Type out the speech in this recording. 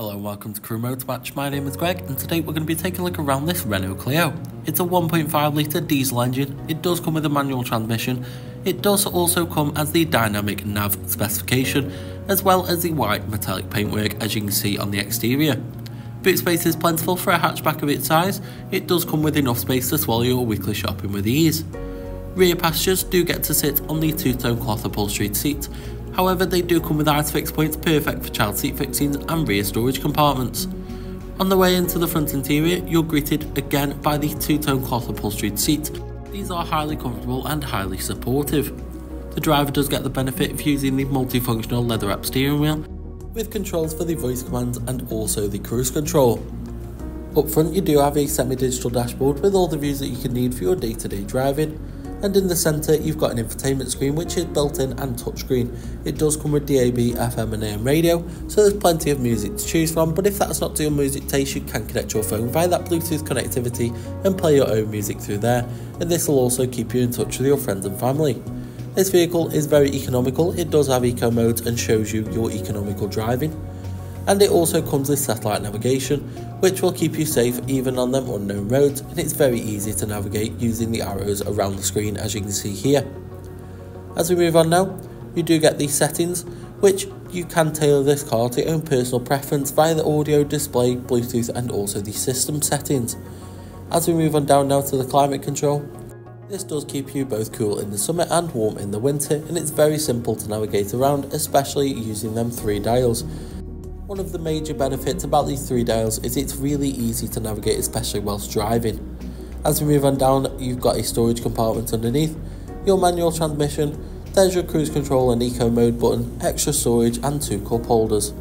Hello and welcome to Crewe Motormatch, my name is Greg and today we're going to be taking a look around this Renault Clio. It's a 1.5 litre diesel engine, it does come with a manual transmission, it does also come as the Dynamique nav specification as well as the white metallic paintwork as you can see on the exterior. Boot space is plentiful for a hatchback of its size, it does come with enough space to swallow your weekly shopping with ease. Rear passengers do get to sit on the two-tone cloth upholstered seat However, they do come with ISOFIX points perfect for child seat fixings and rear storage compartments. On the way into the front interior, you're greeted again by the two-tone cloth upholstered seat. These are highly comfortable and highly supportive. The driver does get the benefit of using the multifunctional leather wrap steering wheel, with controls for the voice commands and also the cruise control. Up front you do have a semi-digital dashboard with all the views that you can need for your day-to-day -day driving, and in the centre you've got an infotainment screen which is built in and touchscreen. It does come with DAB, FM and AM radio so there's plenty of music to choose from but if that's not to your music taste you can connect your phone via that Bluetooth connectivity and play your own music through there and this will also keep you in touch with your friends and family. This vehicle is very economical, it does have eco modes and shows you your economical driving and it also comes with satellite navigation which will keep you safe even on them unknown roads and it's very easy to navigate using the arrows around the screen as you can see here. As we move on now, you do get these settings which you can tailor this car to your own personal preference via the audio, display, Bluetooth and also the system settings. As we move on down now to the climate control, this does keep you both cool in the summer and warm in the winter and it's very simple to navigate around especially using them three dials. One of the major benefits about these three dials is it's really easy to navigate especially whilst driving. As we move on down you've got a storage compartment underneath, your manual transmission, there's your cruise control and eco mode button, extra storage and two cup holders.